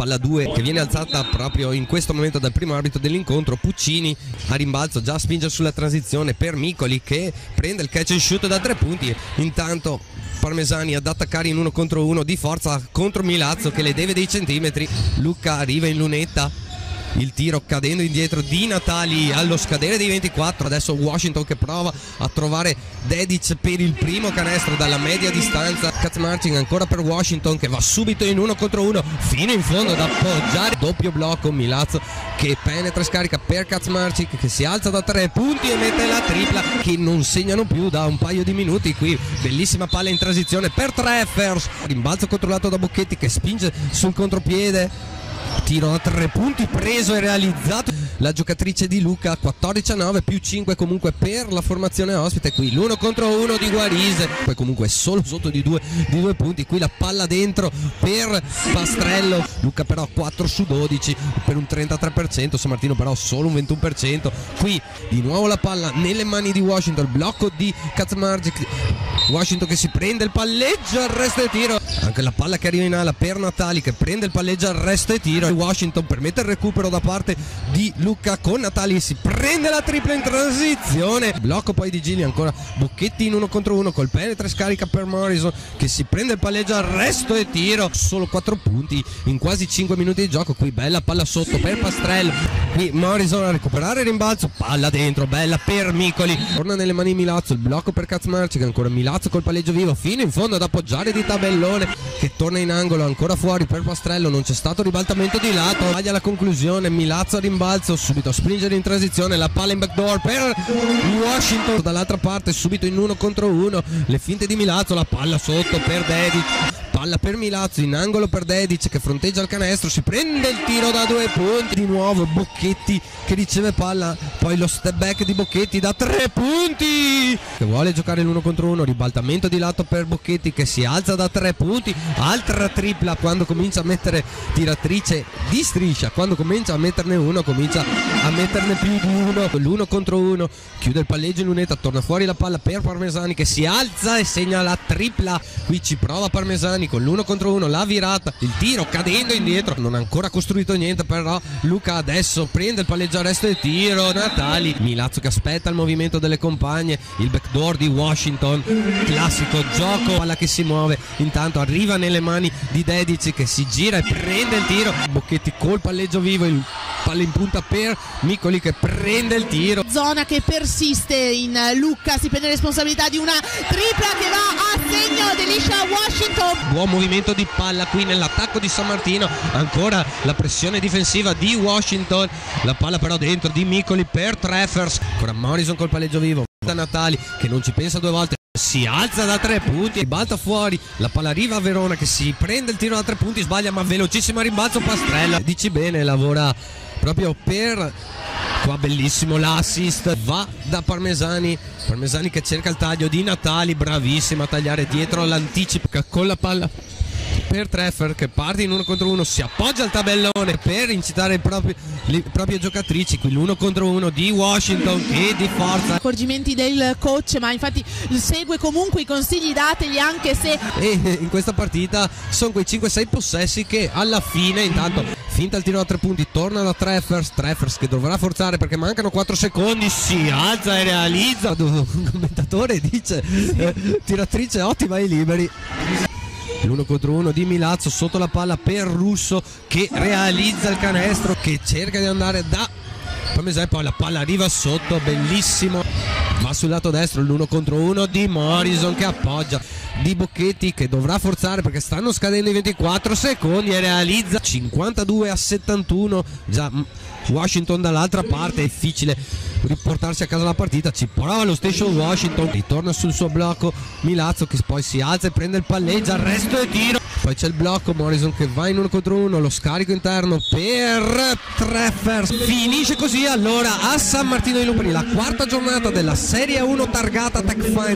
palla 2 che viene alzata proprio in questo momento dal primo arbitro dell'incontro. Puccini a rimbalzo già spinge sulla transizione per Micoli che prende il catch and shoot da tre punti. Intanto Parmesani ad attaccare in uno contro uno di forza contro Milazzo che le deve dei centimetri. Luca arriva in lunetta il tiro cadendo indietro di Natali allo scadere dei 24 adesso Washington che prova a trovare Dedic per il primo canestro dalla media distanza. Cut marching ancora per Washington che va subito in uno contro uno fino in fondo ad appoggiare. Doppio blocco Milazzo che penetra e scarica per marching che si alza da tre punti e mette la tripla che non segnano più da un paio di minuti. Qui bellissima palla in transizione per Treffers. Rimbalzo controllato da Bocchetti che spinge sul contropiede tiro a tre punti preso e realizzato. La giocatrice di Luca 14 a 9 più 5 comunque per la formazione ospite. Qui l'uno contro uno di Guarise. Poi comunque solo sotto di due, di due punti. Qui la palla dentro per Pastrello. Luca però 4 su 12 per un 33% San Martino però solo un 21% qui di nuovo la palla nelle mani di Washington. Blocco di Katzmargic Washington che si prende il palleggio arresto e tiro. Anche la palla che arriva in ala per Natali che prende il palleggio arresto e tiro. Washington permette il recupero da parte di Luca con Natali si prende la tripla in transizione. Blocco poi di Gili ancora Bocchetti in uno contro uno col penetra scarica per Morrison che si prende il palleggio arresto e tiro. Solo 4 punti in quasi 5 minuti di gioco. Qui bella palla sotto per Pastrello qui Morrison a recuperare il rimbalzo. Palla dentro bella per Micoli torna nelle mani Milazzo il blocco per Katzmarczyk ancora Milazzo col palleggio vivo fino in fondo ad appoggiare di tabellone che torna in angolo ancora fuori per Pastrello non c'è stato ribaltamento di lato sbaglia la conclusione Milazzo a rimbalzo subito spingere in transizione la palla in backdoor per Washington dall'altra parte subito in uno contro uno le finte di Milazzo la palla sotto per Dedic palla per Milazzo in angolo per Dedic che fronteggia il canestro si prende il tiro da due punti di nuovo Bocchetti che riceve palla poi lo step back di Bocchetti da tre punti. Che vuole giocare l'uno contro uno. Ribaltamento di lato per Bocchetti che si alza da tre punti. Altra tripla quando comincia a mettere tiratrice di striscia. Quando comincia a metterne uno comincia a metterne più di uno. L'uno contro uno. Chiude il palleggio in lunetta torna fuori la palla per Parmesani che si alza e segna la tripla. Qui ci prova Parmesani con l'uno contro uno la virata. Il tiro cadendo indietro. Non ha ancora costruito niente però Luca adesso prende il palleggio arresto e tiro Natali Milazzo che aspetta il movimento delle compagne il backdoor di Washington classico gioco palla che si muove intanto arriva nelle mani di Dedici che si gira e prende il tiro Bocchetti col palleggio vivo il palla in punta per Micoli che prende il tiro. Zona che persiste in Lucca si prende responsabilità di una tripla che va a segno di Liscia Washington. Buon movimento di palla qui nell'attacco di San Martino. Ancora la pressione difensiva di Washington. La palla però dentro di Micoli per Treffers. Ancora Morrison col palleggio vivo. Da Natali che non ci pensa due volte. Si alza da tre punti, balta fuori, la palla arriva a Verona che si prende il tiro da tre punti, sbaglia ma velocissimo rimbalzo Pastrella, dici bene, lavora proprio per qua bellissimo. L'assist va da Parmesani. Parmesani che cerca il taglio di Natali bravissima a tagliare dietro l'anticipo con la palla per Treffer che parte in uno contro uno si appoggia al tabellone per incitare proprio, le proprie giocatrici. Qui l'uno contro uno di Washington che di forza. Accorgimenti del coach ma infatti segue comunque i consigli dategli anche se e in questa partita sono quei 5-6 possessi che alla fine intanto finta il tiro da tre punti torna da Treffers. Treffers che dovrà forzare perché mancano 4 secondi. Si alza e realizza. Un commentatore dice eh, tiratrice ottima ai liberi. L'uno contro uno di Milazzo sotto la palla per Russo che realizza il canestro che cerca di andare da Parmesani poi la palla arriva sotto bellissimo va sul lato destro l'uno contro uno di Morrison che appoggia di Bocchetti che dovrà forzare perché stanno scadendo i 24 secondi e realizza 52 a 71 già Washington dall'altra parte è difficile riportarsi a casa la partita ci prova lo station Washington ritorna sul suo blocco Milazzo che poi si alza e prende il palleggio arresto e tiro poi c'è il blocco Morrison che va in uno contro uno lo scarico interno per Treffers finisce così allora a San Martino di Lupri la quarta giornata della Serie 1 targata Tech Final